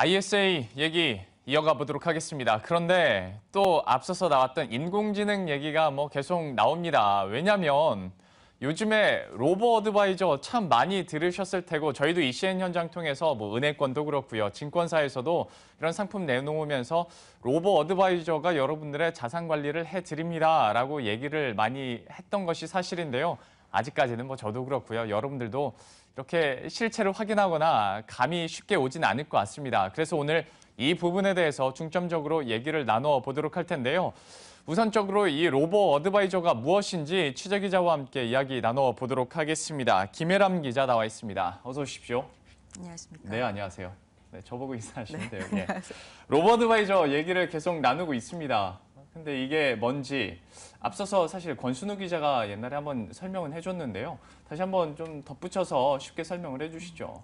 ISA 얘기 이어가 보도록 하겠습니다. 그런데 또 앞서서 나왔던 인공지능 얘기가 뭐 계속 나옵니다. 왜냐하면 요즘에 로보 어드바이저 참 많이 들으셨을 테고 저희도 ECN 현장 통해서 뭐 은행권도 그렇고요. 증권사에서도 이런 상품 내놓으면서 로보 어드바이저가 여러분들의 자산 관리를 해드립니다 라고 얘기를 많이 했던 것이 사실인데요. 아직까지는 뭐 저도 그렇고요. 여러분들도 이렇게 실체를 확인하거나 감이 쉽게 오진 않을 것 같습니다. 그래서 오늘 이 부분에 대해서 중점적으로 얘기를 나눠 보도록 할 텐데요. 우선적으로 이 로보 어드바이저가 무엇인지 취재 기자와 함께 이야기 나눠 보도록 하겠습니다. 김혜람 기자 나와 있습니다. 어서 오십시오. 안녕하십니까. 네, 안녕하세요. 네, 저보고 인사하시면 돼요. 예. 로보 어드바이저 얘기를 계속 나누고 있습니다. 근데 이게 뭔지 앞서서 사실 권순우 기자가 옛날에 한번 설명은 해줬는데요. 다시 한번 좀 덧붙여서 쉽게 설명을 해주시죠.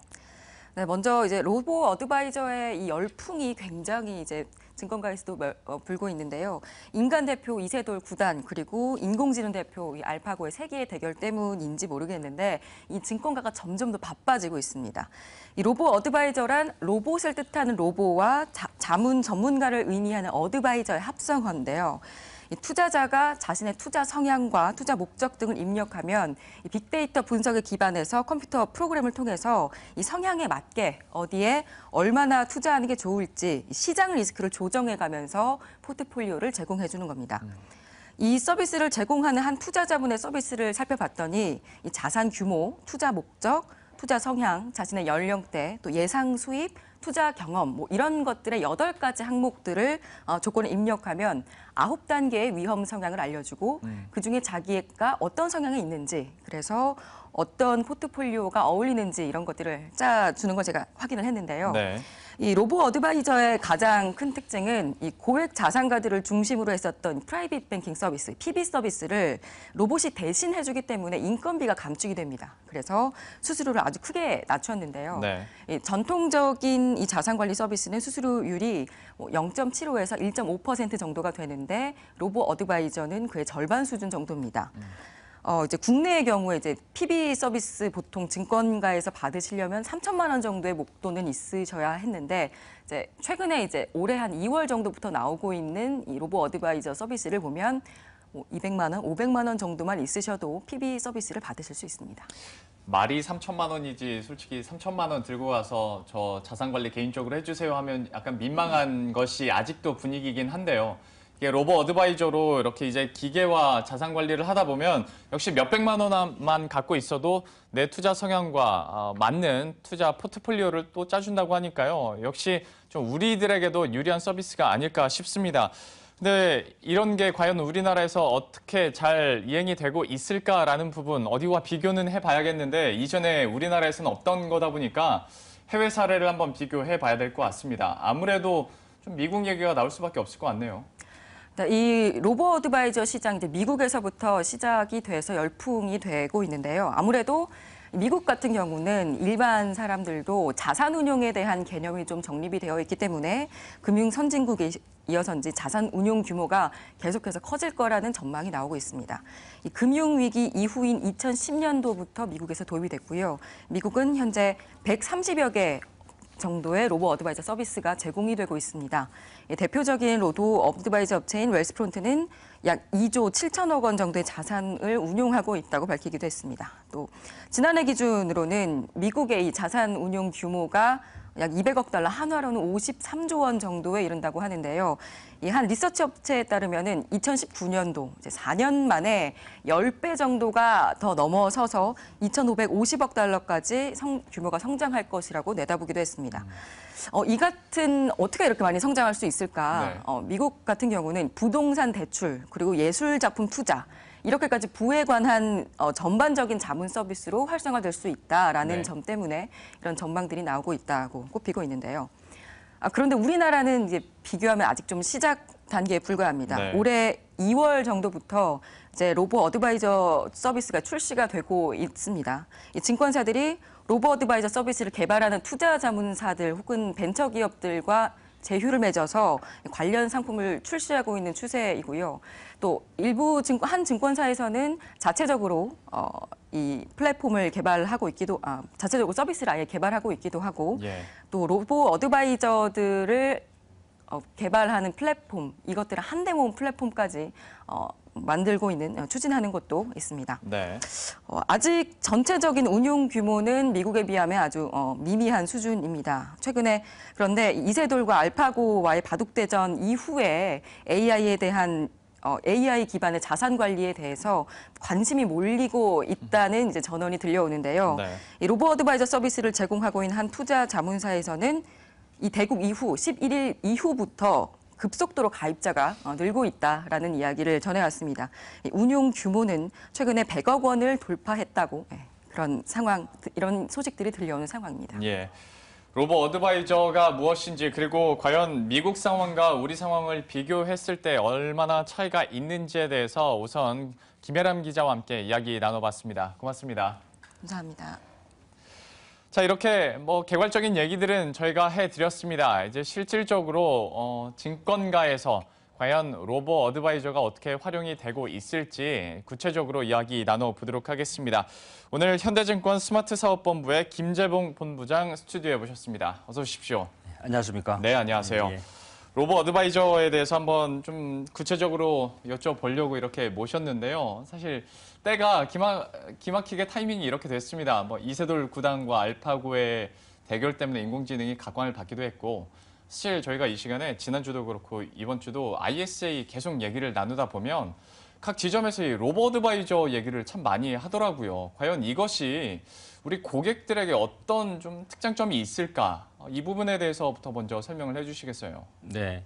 네, 먼저 이제 로보 어드바이저의 이 열풍이 굉장히 이제 증권가에서도 멸- 어, 불고 있는데요. 인간 대표 이세돌 구단 그리고 인공지능 대표 이 알파고의 세계의 대결 때문인지 모르겠는데 이 증권가가 점점 더 바빠지고 있습니다. 이 로보 어드바이저란 로봇을 뜻하는 로보와 자, 자문 전문가를 의미하는 어드바이저의 합성어인데요. 이 투자자가 자신의 투자 성향과 투자 목적 등을 입력하면 이 빅데이터 분석에 기반해서 컴퓨터 프로그램을 통해서 이 성향에 맞게 어디에 얼마나 투자하는 게 좋을지 이 시장 리스크를 조정해 가면서 포트폴리오를 제공해 주는 겁니다. 이 서비스를 제공하는 한 투자자분의 서비스를 살펴봤더니 이 자산 규모, 투자 목적, 투자 성향, 자신의 연령대, 또 예상 수입, 투자 경험 뭐 이런 것들의 여덟 가지 항목들을 어, 조건을 입력하면 아홉 단계의 위험 성향을 알려주고 그 중에 자기가 어떤 성향이 있는지 그래서 어떤 포트폴리오가 어울리는지 이런 것들을 짜주는 걸 제가 확인을 했는데요. 네. 이 robo advisor의 가장 큰 특징은 이 고액 자산가들을 중심으로 했었던 private banking 서비스, PB 서비스를 로봇이 대신 해주기 때문에 인건비가 감축이 됩니다. 그래서 수수료를 아주 크게 낮췄는데요. 네. 이 전통적인 이 자산관리 서비스는 수수료율이 뭐 0.75에서 1.5% 정도가 되는데 robo advisor는 그의 절반 수준 정도입니다. 어, 이제 국내의 경우에 이제 PB 서비스 보통 증권가에서 받으시려면 3천만 원 정도의 목돈은 있으셔야 했는데 이제 최근에 이제 올해 한 2월 정도부터 나오고 있는 이 robo advisor 서비스를 보면 뭐 200만 원, 500만 원 정도만 있으셔도 PB 서비스를 받으실 수 있습니다. 말이 3천만 원이지 솔직히 3천만 원 들고 가서 저 자산 관리 개인적으로 해주세요 하면 약간 민망한 것이 아직도 분위기긴 한데요. 로보 어드바이저로 이렇게 이제 기계와 자산 관리를 하다 보면 역시 몇백만 원만 갖고 있어도 내 투자 성향과 어, 맞는 투자 포트폴리오를 또 짜준다고 하니까요. 역시 좀 우리들에게도 유리한 서비스가 아닐까 싶습니다. 근데 이런 게 과연 우리나라에서 어떻게 잘 이행이 되고 있을까라는 부분 어디와 비교는 해봐야겠는데 이전에 우리나라에서는 없던 거다 보니까 해외 사례를 한번 비교해 봐야 될 것 같습니다. 아무래도 좀 미국 얘기가 나올 수밖에 없을 것 같네요. 네, 이 로보 어드바이저 시장 이제 미국에서부터 시작이 돼서 열풍이 되고 있는데요. 아무래도 미국 같은 경우는 일반 사람들도 자산 운용에 대한 개념이 좀 정립이 되어 있기 때문에 금융 선진국에 이어서인지 자산 운용 규모가 계속해서 커질 거라는 전망이 나오고 있습니다. 이 금융 위기 이후인 2010년도부터 미국에서 도입이 됐고요. 미국은 현재 130여 개 정도의 robo advisor 서비스가 제공이 되고 있습니다. 이 대표적인 robo advisor 업체인 웰스프론트는 약 2조 7천억 원 정도의 자산을 운용하고 있다고 밝히기도 했습니다. 또 지난해 기준으로는 미국의 이 자산 운용 규모가 약 200억 달러, 한화로는 53조 원 정도에 이른다고 하는데요. 이 한 리서치 업체에 따르면은 2019년도 이제 4년 만에 10배 정도가 더 넘어서서 2,550억 달러까지 성, 규모가 성장할 것이라고 내다보기도 했습니다. 어, 이 같은 어떻게 이렇게 많이 성장할 수 있을까? 네. 어, 미국 같은 경우는 부동산 대출 그리고 예술 작품 투자 이렇게까지 부에 관한 어, 전반적인 자문 서비스로 활성화될 수 있다라는 네. 점 때문에 이런 전망들이 나오고 있다고 꼽히고 있는데요. 아, 그런데 우리나라는 이제 비교하면 아직 좀 시작 단계에 불과합니다. 네. 올해 2월 정도부터 이제 로보 어드바이저 서비스가 출시가 되고 있습니다. 이 증권사들이 로보 어드바이저 서비스를 개발하는 투자 자문사들 혹은 벤처 기업들과 제휴를 맺어서 관련 상품을 출시하고 있는 추세이고요. 또 일부 증권, 한 증권사에서는 자체적으로 어, 이 플랫폼을 개발하고 있기도 아, 자체적으로 서비스를 아예 개발하고 있기도 하고 예. 또 로보 어드바이저들을 어, 개발하는 플랫폼 이것들을 한데 모은 플랫폼까지 어, 만들고 있는 어, 추진하는 것도 있습니다. 네. 어, 아직 전체적인 운용 규모는 미국에 비하면 아주 어, 미미한 수준입니다. 최근에 그런데 이세돌과 알파고와의 바둑 대전 이후에 AI에 대한 어, AI 기반의 자산 관리에 대해서 관심이 몰리고 있다는 이제 전언이 들려오는데요. 네. 이 로보 어드바이저 서비스를 제공하고 있는 한 투자 자문사에서는 이 대국 이후 11일 이후부터 급속도로 가입자가 어, 늘고 있다라는 이야기를 전해왔습니다. 이 운용 규모는 최근에 100억 원을 돌파했다고 예, 그런 상황, 이런 소식들이 들려오는 상황입니다. 예. 로보 어드바이저가 무엇인지 그리고 과연 미국 상황과 우리 상황을 비교했을 때 얼마나 차이가 있는지에 대해서 우선 김혜람 기자와 함께 이야기 나눠봤습니다. 고맙습니다. 감사합니다. 자 이렇게 뭐 개괄적인 얘기들은 저희가 해드렸습니다. 이제 실질적으로 어, 증권가에서 과연 로보 어드바이저가 어떻게 활용이 되고 있을지 구체적으로 이야기 나눠보도록 하겠습니다. 오늘 현대증권 스마트사업본부의 김재봉 본부장 스튜디오에 모셨습니다. 어서 오십시오. 안녕하십니까? 네, 안녕하세요. 예. 로보 어드바이저에 대해서 한번 좀 구체적으로 여쭤보려고 이렇게 모셨는데요. 사실 때가 기마, 기막히게 타이밍이 이렇게 됐습니다. 뭐 이세돌 구단과 알파고의 대결 때문에 인공지능이 각광을 받기도 했고 사실 저희가 이 시간에 지난주도 그렇고 이번 주도 ISA 계속 얘기를 나누다 보면 각 지점에서 이 로보 어드바이저 얘기를 참 많이 하더라고요. 과연 이것이 우리 고객들에게 어떤 좀 특장점이 있을까? 이 부분에 대해서부터 먼저 설명을 해주시겠어요? 네.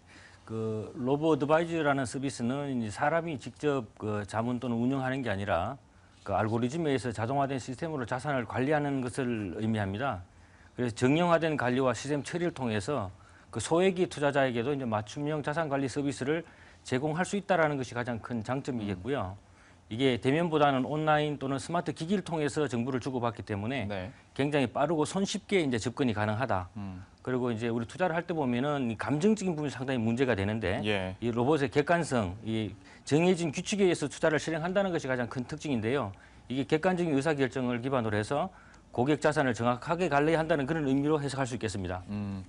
그 로보 어드바이저라는 서비스는 이제 사람이 직접 그 자문 또는 운영하는 게 아니라 그 알고리즘에 의해서 자동화된 시스템으로 자산을 관리하는 것을 의미합니다. 그래서 정형화된 관리와 시스템 처리를 통해서 그 소액이 투자자에게도 이제 맞춤형 자산 관리 서비스를 제공할 수 있다라는 것이 가장 큰 장점이겠고요. 이게 대면보다는 온라인 또는 스마트 기기를 통해서 정보를 주고받기 때문에 네. 굉장히 빠르고 손쉽게 이제 접근이 가능하다. 음. 그리고 이제 우리 투자를 할 때 보면은 이 감정적인 부분이 상당히 문제가 되는데 예. 이 로봇의 객관성, 이 정해진 규칙에 의해서 투자를 실행한다는 것이 가장 큰 특징인데요. 이게 객관적인 의사 결정을 기반으로 해서 고객 자산을 정확하게 관리한다는 그런 의미로 해석할 수 있겠습니다. 음,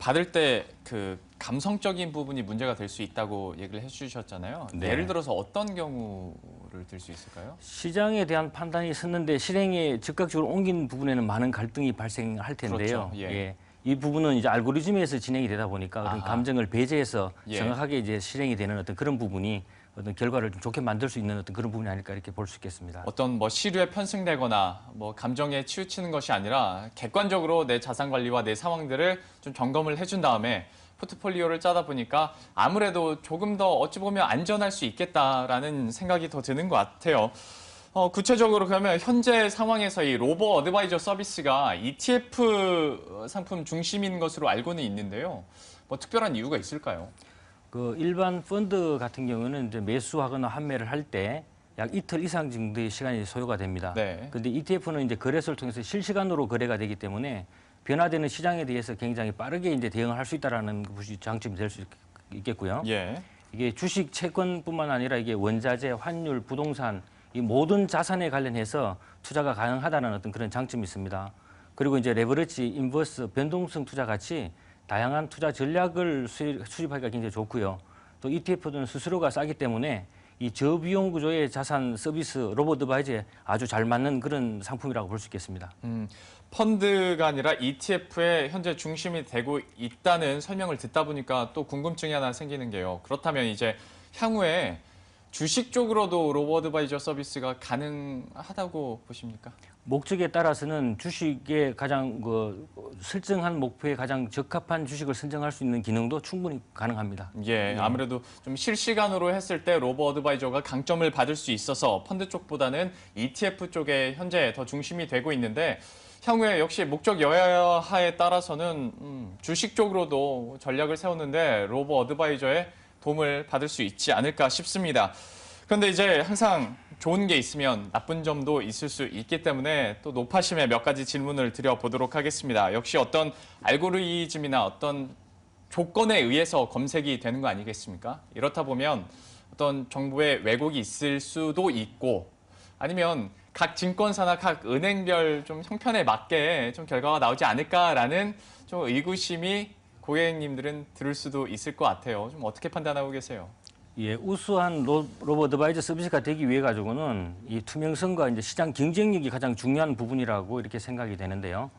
받을 때 그 감성적인 부분이 문제가 될 수 있다고 얘기를 해주셨잖아요. 네. 예를 들어서 어떤 경우를 들 수 있을까요? 시장에 대한 판단이 섰는데 실행에 즉각적으로 옮긴 부분에는 많은 갈등이 발생할 텐데요. 그렇죠. 예. 이 부분은 이제 알고리즘에서 진행이 되다 보니까 그런 아하. 감정을 배제해서 예. 정확하게 이제 실행이 되는 어떤 그런 부분이 어떤 결과를 좀 좋게 만들 수 있는 어떤 그런 부분이 아닐까 이렇게 볼 수 있겠습니다. 어떤 뭐 시류에 편승되거나 뭐 감정에 치우치는 것이 아니라 객관적으로 내 자산 관리와 내 상황들을 좀 점검을 해준 다음에 포트폴리오를 짜다 보니까 아무래도 조금 더 어찌 보면 안전할 수 있겠다라는 생각이 더 드는 것 같아요. 어, 구체적으로 그러면 현재 상황에서 이 로보 어드바이저 서비스가 ETF 상품 중심인 것으로 알고는 있는데요. 뭐 특별한 이유가 있을까요? 그 일반 펀드 같은 경우는 이제 매수하거나 환매를 할 때 약 이틀 이상 정도의 시간이 소요가 됩니다. 네. 근데 ETF는 이제 거래소를 통해서 실시간으로 거래가 되기 때문에 변화되는 시장에 대해서 굉장히 빠르게 이제 대응을 할 수 있다라는 것이 장점이 될 수 있겠고요. 예. 이게 주식, 채권뿐만 아니라 이게 원자재, 환율, 부동산 이 모든 자산에 관련해서 투자가 가능하다는 어떤 그런 장점이 있습니다. 그리고 이제 레버리지, inverse, 변동성 투자 같이 다양한 투자 전략을 수립, 수립하기가 굉장히 좋고요. 또 ETF는 수수료가 싸기 때문에 이 저비용 구조의 자산 서비스 robo advisor에 아주 잘 맞는 그런 상품이라고 볼 수 있겠습니다. 음, 펀드가 아니라 ETF에 현재 중심이 되고 있다는 설명을 듣다 보니까 또 궁금증이 하나 생기는 게요. 그렇다면 이제 향후에 주식 쪽으로도 robo advisor 서비스가 가능하다고 보십니까? 목적에 따라서는 주식의 가장 그 설정한 목표에 가장 적합한 주식을 선정할 수 있는 기능도 충분히 가능합니다. 예, 아무래도 좀 실시간으로 했을 때 로버 어드바이저가 강점을 받을 수 있어서 펀드 쪽보다는 ETF 쪽에 현재 더 중심이 되고 있는데 향후에 역시 목적 여하에 따라서는 음, 주식 쪽으로도 전략을 세웠는데 로버 어드바이저의 도움을 받을 수 있지 않을까 싶습니다. 그런데 이제 항상 좋은 게 있으면 나쁜 점도 있을 수 있기 때문에 또 높아심에 몇 가지 질문을 드려보도록 하겠습니다. 역시 어떤 알고리즘이나 어떤 조건에 의해서 검색이 되는 거 아니겠습니까? 이렇다 보면 어떤 정보의 왜곡이 있을 수도 있고 아니면 각 증권사나 각 은행별 좀 형편에 맞게 좀 결과가 나오지 않을까라는 좀 의구심이 고객님들은 들을 수도 있을 것 같아요. 좀 어떻게 판단하고 계세요? 예, 우수한 로, 로보 어드바이저 서비스가 되기 위해 가지고는 이 투명성과 이제 시장 경쟁력이 가장 중요한 부분이라고 이렇게 생각이 되는데요.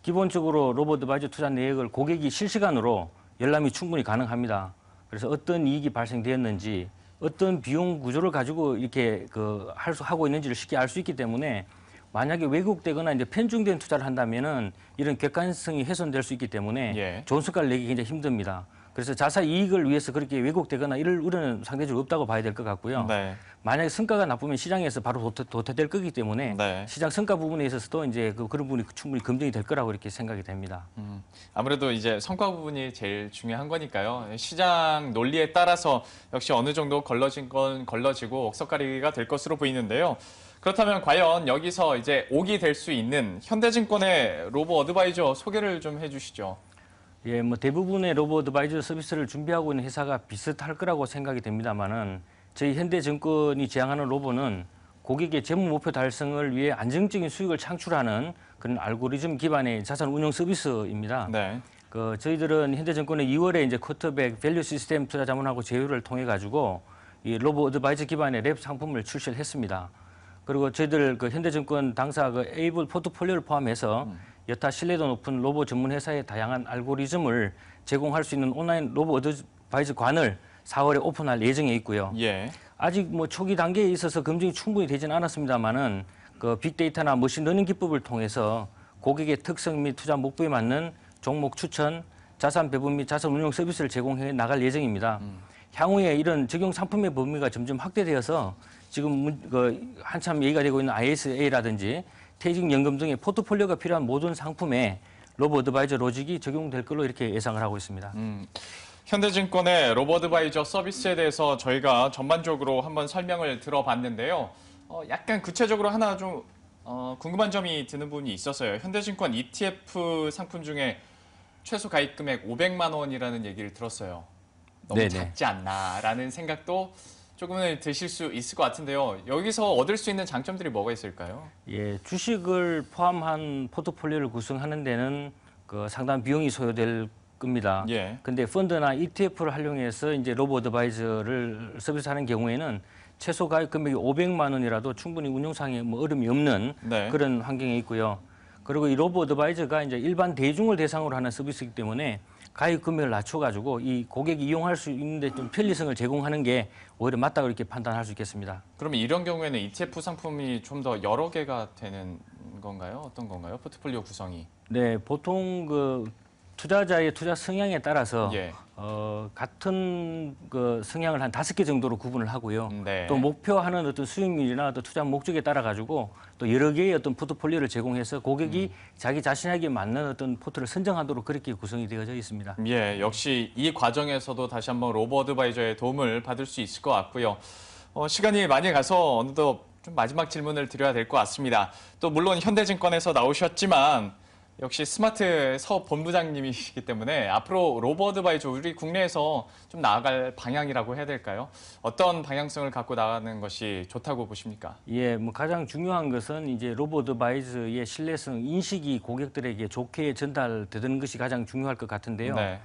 기본적으로 로보 어드바이저 투자 내역을 고객이 실시간으로 열람이 충분히 가능합니다. 그래서 어떤 이익이 발생되었는지 어떤 비용 구조를 가지고 이렇게 그 할 수 하고 있는지를 쉽게 알 수 있기 때문에 만약에 왜곡되거나 이제 편중된 투자를 한다면은 이런 객관성이 훼손될 수 있기 때문에 예. 좋은 성과를 내기 굉장히 힘듭니다. 그래서 자사 이익을 위해서 그렇게 왜곡되거나 이럴 우려는 상대적으로 없다고 봐야 될 것 같고요. 네. 만약에 성과가 나쁘면 시장에서 바로 도태, 도태될 거기 때문에 네. 시장 성과 부분에 있어서도 이제 그 그런 부분이 충분히 검증이 될 거라고 이렇게 생각이 됩니다. 음, 아무래도 이제 성과 부분이 제일 중요한 거니까요. 시장 논리에 따라서 역시 어느 정도 걸러진 건 걸러지고 옥석가리가 될 것으로 보이는데요. 그렇다면 과연 여기서 이제 옥이 될 수 있는 현대증권의 로보 어드바이저 소개를 좀 해주시죠. 예, 뭐 대부분의 robo advisor 서비스를 준비하고 있는 회사가 비슷할 거라고 생각이 됩니다만은 저희 현대증권이 지향하는 robo는 고객의 재무 목표 달성을 위해 안정적인 수익을 창출하는 그런 알고리즘 기반의 자산 운용 서비스입니다. 네. 그 저희들은 현대증권의 2월에 이제 쿼터백 밸류 시스템 투자 자문하고 제휴를 통해 가지고 이 robo advisor 기반의 랩 상품을 출시를 했습니다. 그리고 저희들 그 현대증권 당사 그 에이블 포트폴리오를 포함해서 여타 신뢰도 높은 robo 전문 회사의 다양한 알고리즘을 제공할 수 있는 온라인 robo advisor 관을 4월에 오픈할 예정에 있고요. 예. 아직 뭐 초기 단계에 있어서 검증이 충분히 되지는 않았습니다만은 그 빅데이터나 machine learning 기법을 통해서 고객의 특성 및 투자 목표에 맞는 종목 추천, 자산 배분 및 자산 운용 서비스를 제공해 나갈 예정입니다. 향후에 이런 적용 상품의 범위가 점점 확대되어서 지금 문- 그 한참 얘기가 되고 있는 ISA라든지 퇴직연금 등의 포트폴리오가 필요한 모든 상품에 로보 어드바이저 로직이 적용될 걸로 이렇게 예상을 하고 있습니다. 음, 현대증권의 로보 어드바이저 서비스에 대해서 저희가 전반적으로 한번 설명을 들어봤는데요. 어, 약간 구체적으로 하나 좀 어, 궁금한 점이 드는 부분이 있었어요. 현대증권 ETF 상품 중에 최소 가입 금액 500만 원이라는 얘기를 들었어요. 너무 네네. 작지 않나라는 생각도 조금은 드실 수 있을 것 같은데요. 여기서 얻을 수 있는 장점들이 뭐가 있을까요? 예, 주식을 포함한 포트폴리오를 구성하는 데는 그 상당한 비용이 소요될 겁니다. 예. 근데 펀드나 ETF를 활용해서 이제 로보 어드바이저를 서비스하는 경우에는 최소 가입 금액이 500만 원이라도 충분히 운용상에 뭐 어려움이 없는 네. 그런 환경에 있고요. 그리고 이 로보 어드바이저가 이제 일반 대중을 대상으로 하는 서비스이기 때문에 가입 금액을 낮춰가지고 이 고객이 이용할 수 있는데 좀 편리성을 제공하는 게 오히려 맞다고 이렇게 판단할 수 있겠습니다. 그러면 이런 경우에는 ETF 상품이 좀 더 여러 개가 되는 건가요? 어떤 건가요? 포트폴리오 구성이. 네, 보통 그 투자자의 투자 성향에 따라서 예. 어, 같은 그 성향을 한 다섯 개 정도로 구분을 하고요. 네. 또 목표하는 어떤 수익률이나 어떤 투자 목적에 따라 가지고 또 여러 개의 어떤 포트폴리오를 제공해서 고객이 자기 자신에게 맞는 어떤 포트를 선정하도록 그렇게 구성이 되어져 있습니다. 예, 역시 이 과정에서도 다시 한번 로보 어드바이저의 도움을 받을 수 있을 것 같고요. 어, 시간이 많이 가서 어느덧 좀 마지막 질문을 드려야 될 것 같습니다. 또 물론 현대증권에서 나오셨지만 역시 스마트 사업 본부장님이시기 때문에 앞으로 로보 어드바이저 우리 국내에서 좀 나아갈 방향이라고 해야 될까요? 어떤 방향성을 갖고 나가는 것이 좋다고 보십니까? 예, 뭐 가장 중요한 것은 이제 로봇 어드바이저의 신뢰성 인식이 고객들에게 좋게 전달되는 것이 가장 중요할 것 같은데요. 네.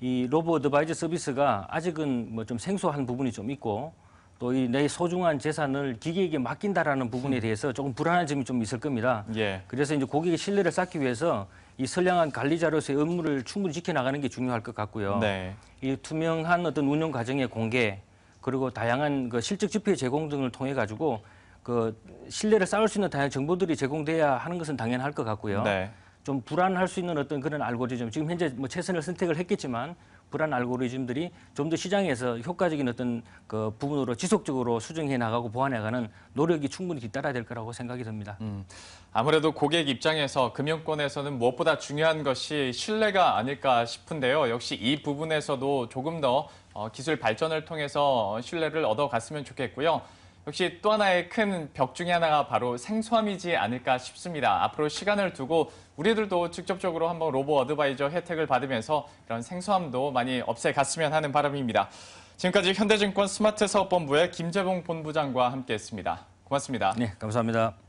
이 로봇 어드바이저 서비스가 아직은 뭐 좀 생소한 부분이 좀 있고 또 이 내 소중한 재산을 기계에게 맡긴다라는 부분에 대해서 조금 불안한 점이 좀 있을 겁니다. 예. 그래서 이제 고객의 신뢰를 쌓기 위해서 이 선량한 관리자로서의 업무를 충분히 지켜나가는 게 중요할 것 같고요. 네. 이 투명한 어떤 운영 과정의 공개 그리고 다양한 그 실적 지표 제공 등을 통해 가지고 그 신뢰를 쌓을 수 있는 다양한 정보들이 제공돼야 하는 것은 당연할 것 같고요. 네. 좀 불안할 수 있는 어떤 그런 알고리즘 지금 현재 뭐 최선을 선택을 했겠지만 불안 알고리즘들이 좀 더 시장에서 효과적인 어떤 그 부분으로 지속적으로 수정해 나가고 보완해가는 노력이 충분히 뒤따라야 될 거라고 생각이 듭니다. 음, 아무래도 고객 입장에서 금융권에서는 무엇보다 중요한 것이 신뢰가 아닐까 싶은데요. 역시 이 부분에서도 조금 더 어, 기술 발전을 통해서 신뢰를 얻어갔으면 좋겠고요. 역시 또 하나의 큰 벽 중에 하나가 바로 생소함이지 않을까 싶습니다. 앞으로 시간을 두고 우리들도 직접적으로 한번 로보 어드바이저 혜택을 받으면서 이런 생소함도 많이 없애갔으면 하는 바람입니다. 지금까지 현대증권 스마트 사업본부의 김재봉 본부장과 함께했습니다. 고맙습니다. 네, 감사합니다.